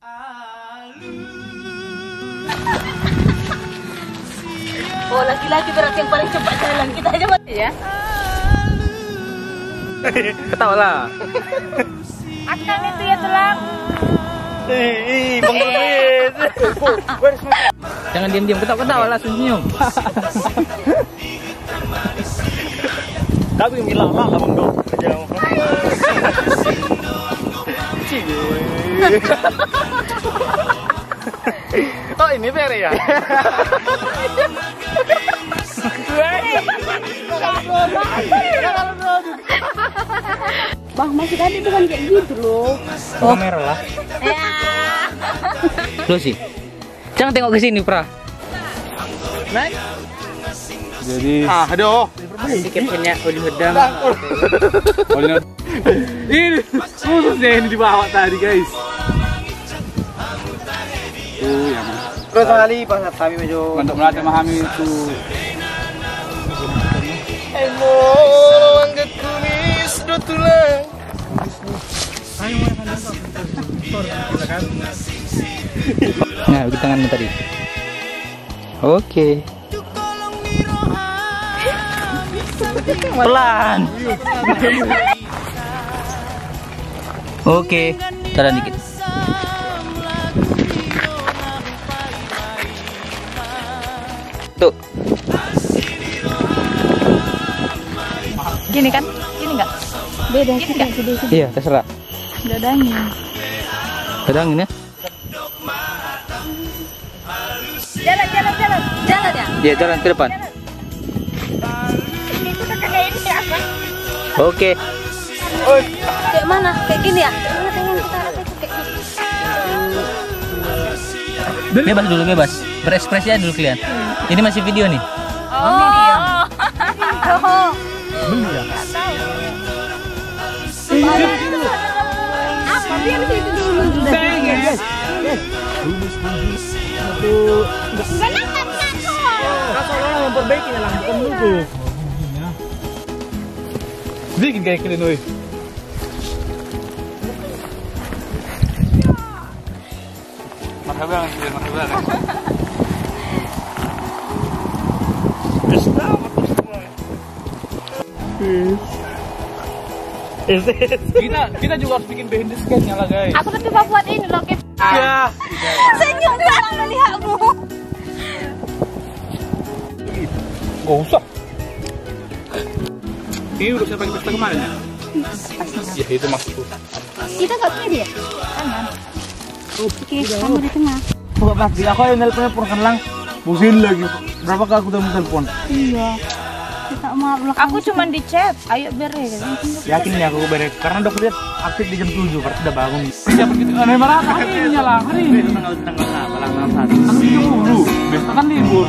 Oh laki-laki berarti yang paling cepat jalan kita aja mati ya. Ketawa lah. Akan itu ya tulang. Ih, Bang. Jangan diam-diam, ketawa-ketawa lah senyum. Tapi yang lama lah Bang Dok. Oh ini Ferry ya? Bang masih tadi tuh kan kayak gitu loh. Oh merah lah. Ya. Lu sih. Jangan tengok ke sini, Pra. Jadi Ah, aduh. Sedikit punya Oli Hedam. ini khususnya ini dibawa tadi guys. Oh ya. Terus kali pas kami mejo. Untuk melatih memahami itu Emo angkat kumis do tulang. Nah, di tanganmu tadi. Oke. Pelan. Oke, jalan dikit. Gini kan? Gini enggak? Beda sih enggak sih sih. Iya, terserah. Udah ada angin. Ada angin ya? Jalan jalan jalan. Jalan ya. Iya, jalan ke depan. Apa? Oke. Kayak mana? Kayak gini ya? Pengen kita. Bebas dulu, bebas. Berekspresi aja dulu kalian. Ini masih video nih. Oh. Oh. Apa biar situ dulu sudah. memperbaiki lah bukan dulu. Sedikit kayak kalian woi. Marhaban, marhaban. Kita kita juga harus bikin behind the scan-nya lah guys. Aku nanti mau buat ini loh, Kip. Ya. Senyum banget melihatmu. Gak usah. Ini udah siapa yang pesta kemarin ya? Ya itu maksudku. Kita nggak kiri ya? Kanan. Oke, kamu di tengah. Buka pasti aku yang nelponnya purkan lang. Pusing lagi. Berapa kali aku udah telepon? Iya. Kita mau Aku cuma di chat. Ayo beres. Yakin nih aku beres karena udah lihat aktif di jam 7 berarti udah bangun. Siapa gitu? Aneh marah hari ini nyala hari ini. Tanggal tanggal berapa? Tanggal satu. Tanggal. Besok kan libur.